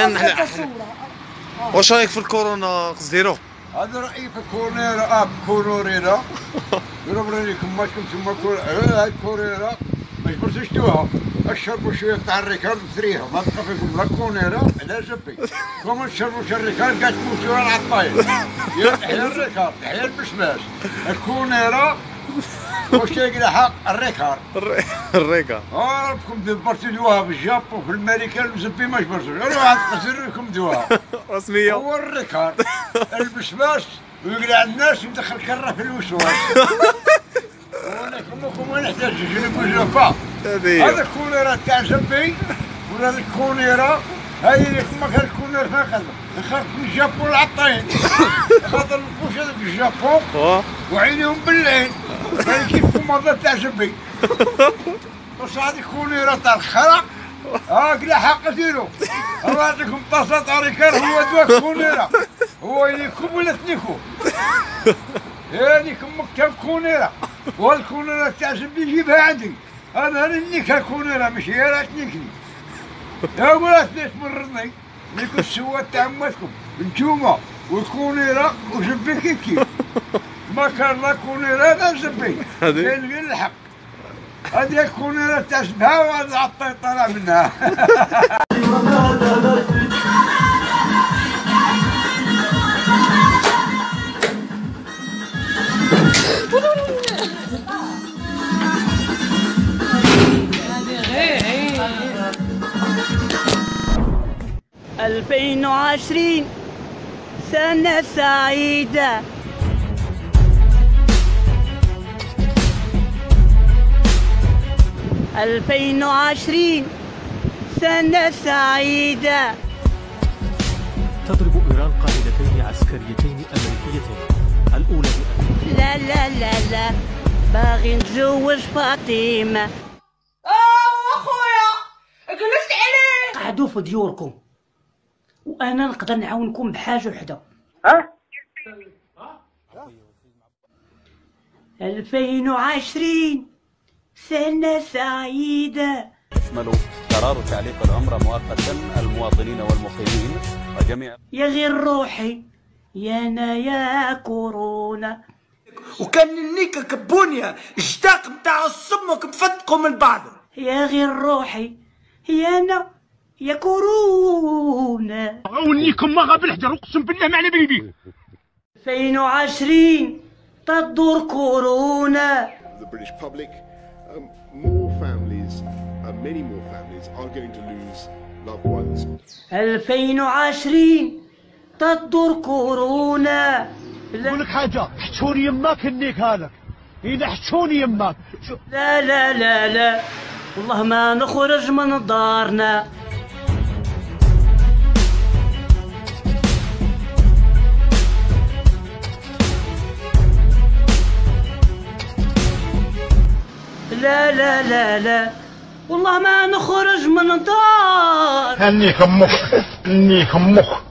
نحن واش رأيك في الكورونا قصديرو هذا رأيي في كورنيرا اب كورنيرا. يضرب عليكم ماشكم كور هاي كورنيرا. ما يجبرش شتوها اشربوا شوية تاع الريكارد ثريها ما تبقى فيكم لا كورنيرا. لا زبي كوم تشربوا شو الريكارد؟ قاعد تموتوا على الطايل يا الريكارد يا البشماش. الكورنيرا واش يقرا حق الريكارد الريكا آه دبرتوا دوها في الجابون في الامريكان وزبي ما جبرتوش أنا قصر لكم دوها رسميه هو الريكارد البسباس ويقلع الناس ويدخل كره في الوسواس كمكم وين نحتاج جنب هذه هذا الكوليرا تاع زبي ولا الكوليرا هذه اللي كما كان الكوليرا خذ خرج من الجابون العطين خاطر الوحوش هذاك في الجابون وعينيهم بالليل كان كيف كوماندة تاع زبي بس هذه كوليرا تاع الخرق ها كلا حق ديرو الله يعطيكم طاسة تاع ريكار هو دواء كوليرا هو يليكم ولا تنيكو يليكم مكتب كونيرا والكونيرا تاع زبي يجيبها عندي أنا نيكا كونيرا مش هي لا تنيكني يا ولاد ليش مرضني نيكو السواد تاع امتكم نتوما والكونيرا وزبي كيكي كان لا كونيرا لا زبي. هذه؟ كاين غير الحق. هذه الكونيرا تاع سبها وهذا عطي طلع منها. ألفين وعشرين سنة سعيدة. ألفين وعشرين سنة سعيدة. تضرب إيران قاعدتين عسكريتين أمريكيتين. الأولى بأمريكا لا لا لا لا باغي نتزوج فاطمة. آه اخويا جلست عليه قعدوا في ديوركم. وأنا نقدر نعاونكم بحاجة وحدة. ألفين وعشرين. سنة سعيدة. يشمل قرار تعليق العمرة مؤقتا المواطنين والمقيمين وجميع يا غير روحي يا أنا يا كورونا. وكان النيكا كبونيا اشتاق متاع السمك مفتقوا من بعض يا غير روحي يا أنا يا كورونا. ونيكم ما بالحجر أقسم بالله ما على بالي 2020 تدور كورونا. The British public, um, more families, uh, many more families, are going to lose loved ones. 2020 تدور كورونا لا. لك حاجة حشوني يماك النيك هذاك إذا حشوني يماك. شو؟ لا لا لا لا. والله ما نخرج من دارنا. لا لا لا لا. والله ما نخرج من دار هنيك مخ هنيك مخ